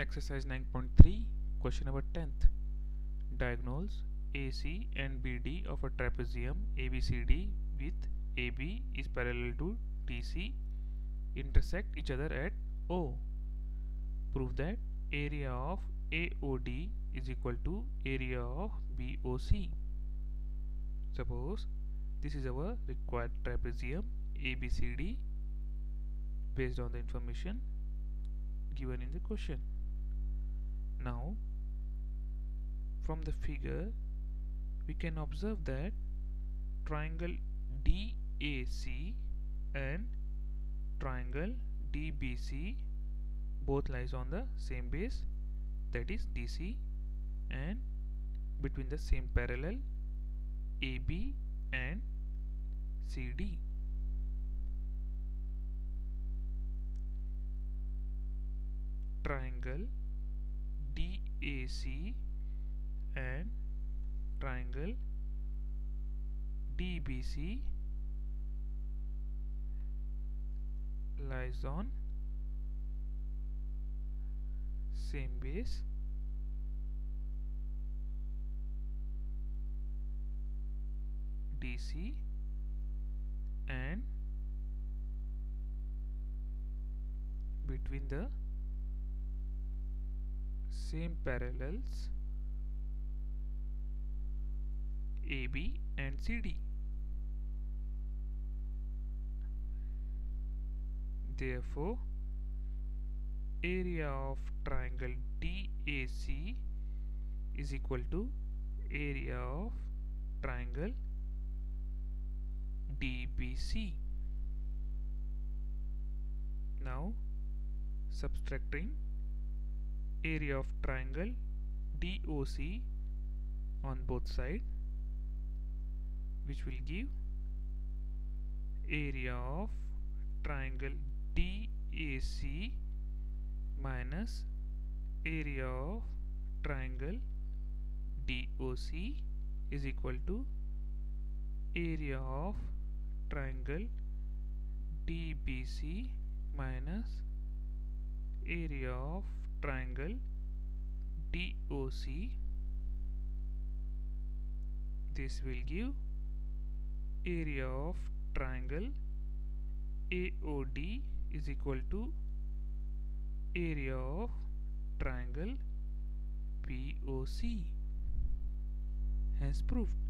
Exercise 9.3, question number 10th. Diagonals AC and BD of a trapezium ABCD with AB is parallel to DC intersect each other at O. Prove that area of AOD is equal to area of BOC. Suppose this is our required trapezium ABCD based on the information given in the question. Now, from the figure, we can observe that triangle DAC and triangle DBC both lies on the same base that is DC and between the same parallel AB and CD. Triangle DAC and triangle DBC lies on same base. DC and between the same parallels AB and CD. Therefore, area of triangle DAC is equal to area of triangle DBC. Now, subtracting area of triangle DOC on both sides which will give area of triangle DAC minus area of triangle DOC is equal to area of triangle DBC minus area of triangle DOC this will give area of triangle AOD is equal to area of triangle BOC as proved